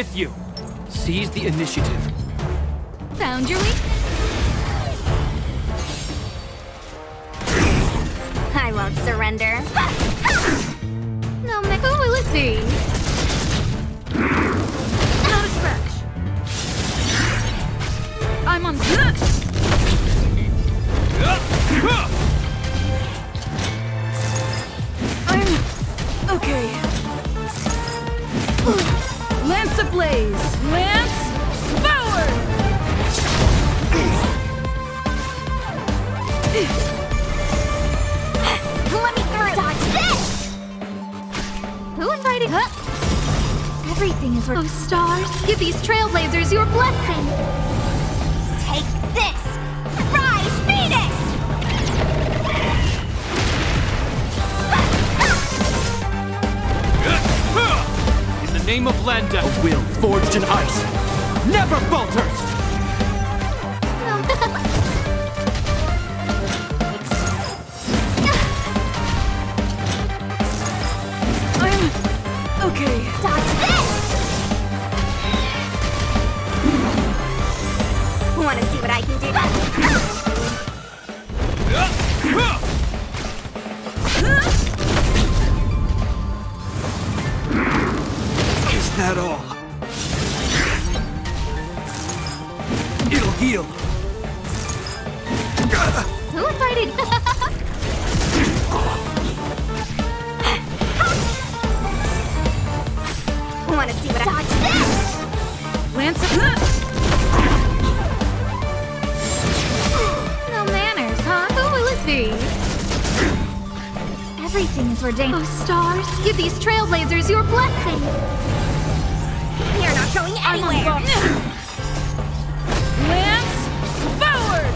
With you. Seize the initiative. Found your weakness. I won't surrender. No, who will it be? Scratch. I'm on. Ablaze! Lance forward! Let me through! Dodge this! Who invited? Huh? Everything is. Oh, stars! Give these trailblazers your blessing. Name of Landau, a will forged in ice never falters! Everything is ordained. Oh, stars! Give these trailblazers your blessing. You're not going anywhere! Lance forward!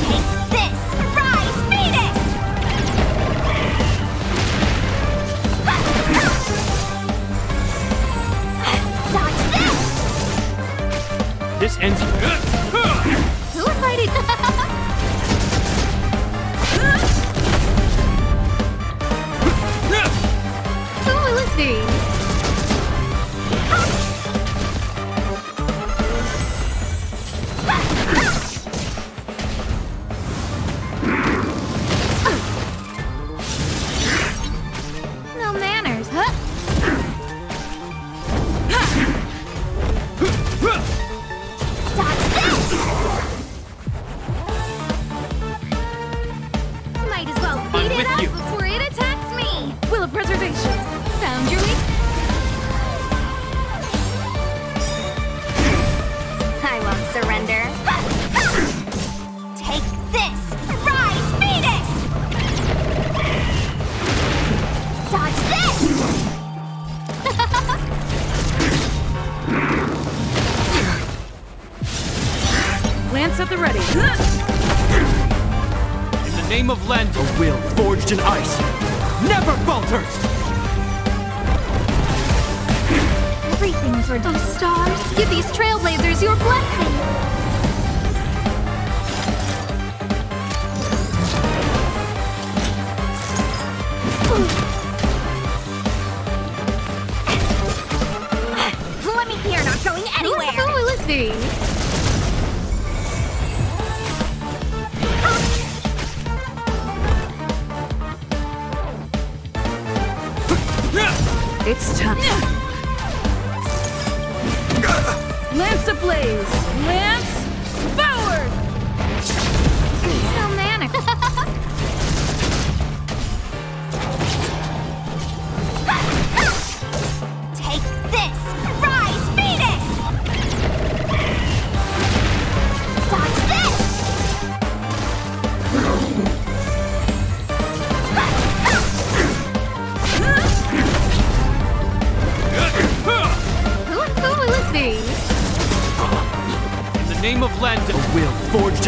Take this! Rise, Venus! Dodge this! This ends. In ice never falters! Everything is ordained. Oh, stars! Give these trailblazers your blessing. It's time. Lance ablaze! Lance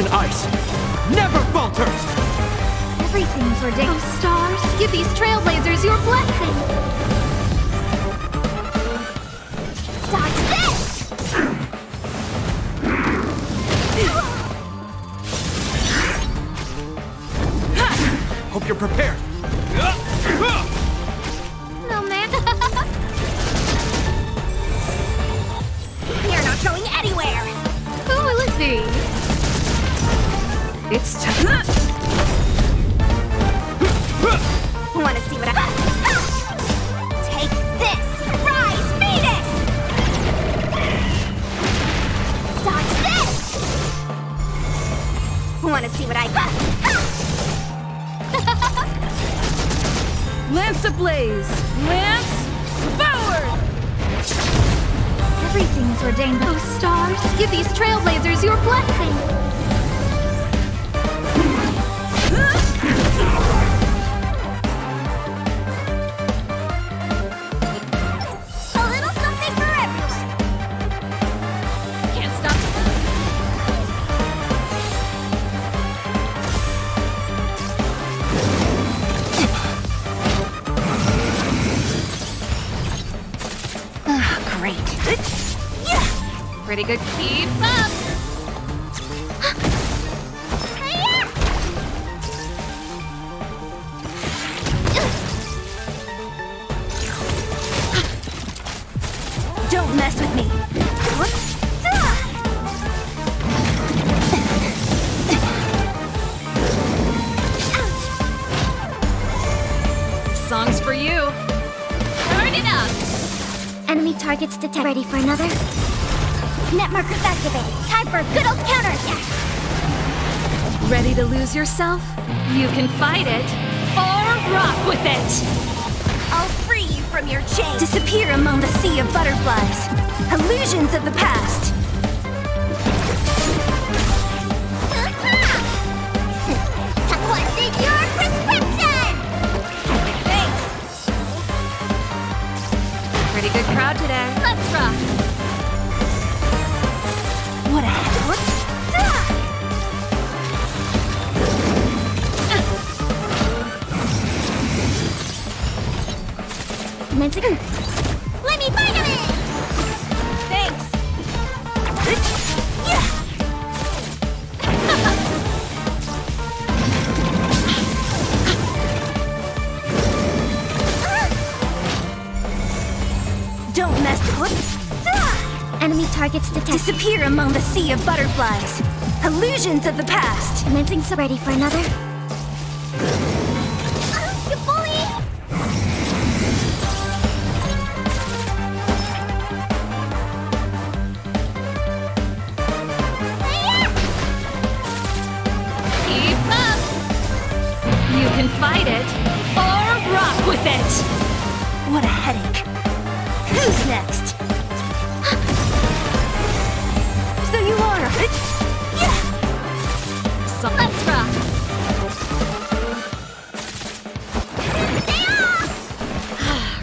forged ice never falters! Everything's ordained. Oh, stars! Give these trailblazers your blessing. Give these trailblazers Pretty good. Keep up! Don't mess with me! Song's for you. Turn it up! Enemy targets detected. Ready for another? Net markers activated. Time for a good old counterattack! Ready to lose yourself? You can fight it or rock with it! I'll free you from your chains! Disappear among the sea of butterflies. Illusions of the past! Targets detected. Disappear among the sea of butterflies. Illusions of the past. Commencing. So ready for another?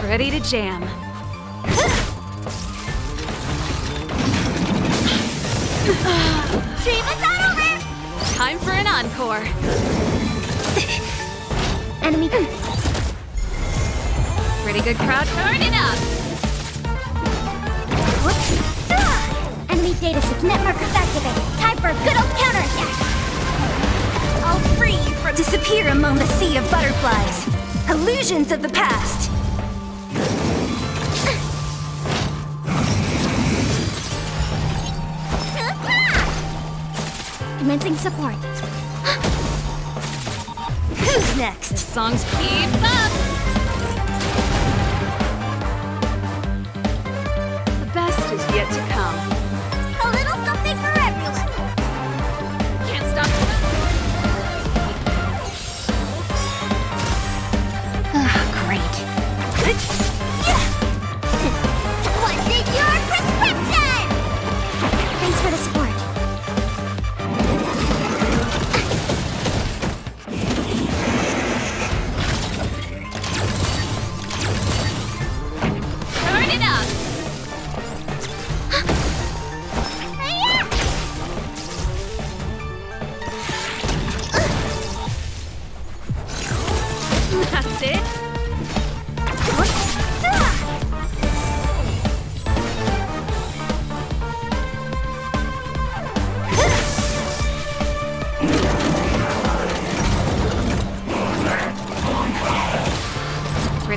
Ready to jam. Dream is not over! Time for an encore. Enemy. Pretty good crowd. Turn it up! Enemy data set. Net markers activated. Time for a good old counterattack. I'll free you from disappear among the sea of butterflies. Illusions of the past. Commencing support. Who's next? Songs keep up!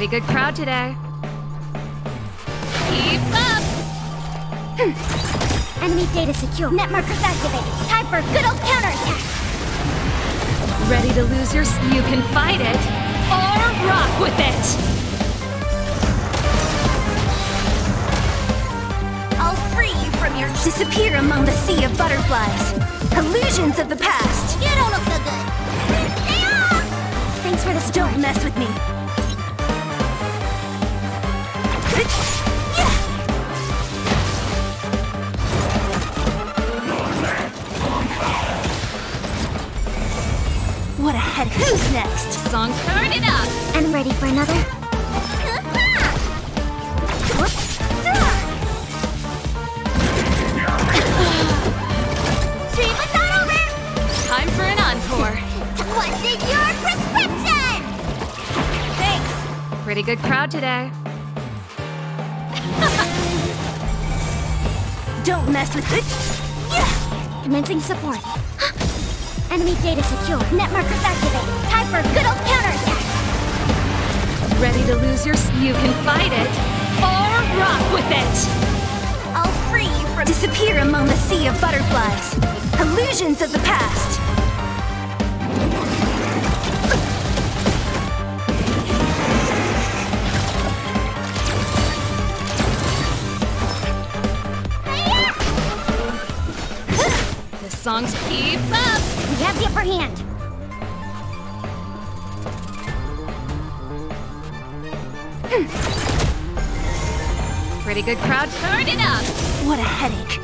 Pretty good crowd today. Keep up! Hmm. Enemy data secure. Net markers activated. Time for a good old counterattack. Ready to lose your... You can fight it or rock with it. I'll free you from your... Disappear among the sea of butterflies. Illusions of the past. You don't look so good. Thanks for this. Don't mess with me. What a head. Who's next? Song, turn it up. I'm ready for another. Time for an encore. What's in your prescription? Thanks. Pretty good crowd today. Don't mess with it. Yeah! Commencing support. Enemy data secure. Net markers activated. Time for a good old counterattack. Ready to lose your... You can fight it or rock with it. I'll free you from disappear among the sea of butterflies. Illusions of the past. Song's keep up. We have the upper hand. Pretty good crowd. Turn it up. What a headache.